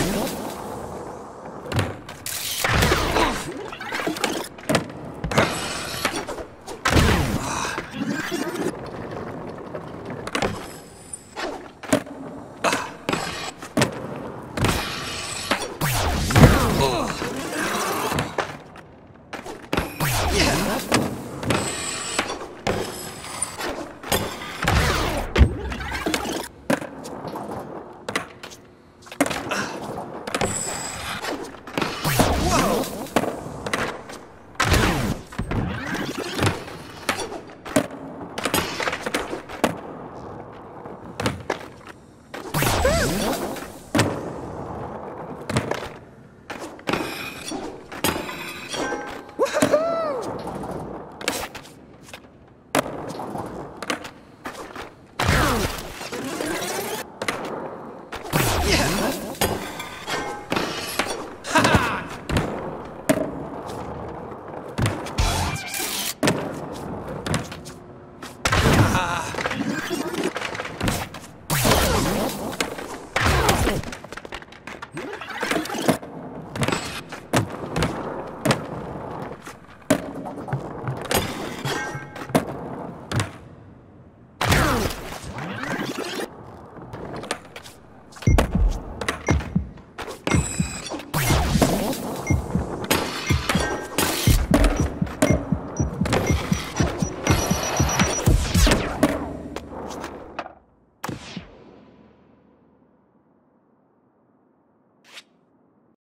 あっ!